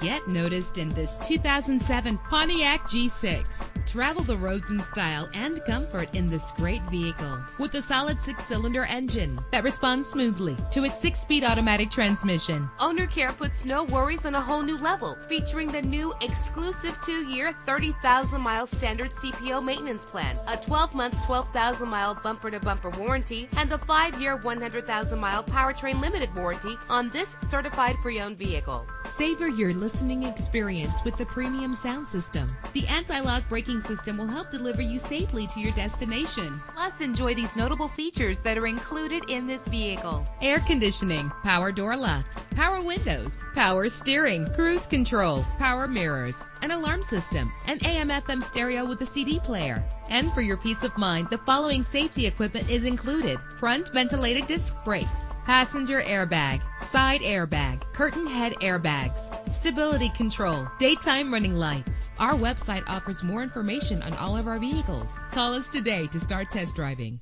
Get noticed in this 2007 Pontiac G6. Travel the roads in style and comfort in this great vehicle with a solid six-cylinder engine that responds smoothly to its six-speed automatic transmission. Owner Care puts no worries on a whole new level, featuring the new exclusive two-year, 30,000-mile standard CPO maintenance plan, a 12-month, 12,000-mile bumper-to-bumper warranty, and a five-year, 100,000-mile powertrain limited warranty on this certified pre-owned vehicle. Savor your listening experience with the premium sound system. The anti-lock braking system will help deliver you safely to your destination. Plus, enjoy these notable features that are included in this vehicle. Air conditioning, power door locks, power windows, power steering, cruise control, power mirrors, an alarm system, an AM FM stereo with a CD player. And for your peace of mind, the following safety equipment is included. Front ventilated disc brakes, passenger airbag, side airbag, curtain head airbags, stability control, daytime running lights. Our website offers more information on all of our vehicles. Call us today to start test driving.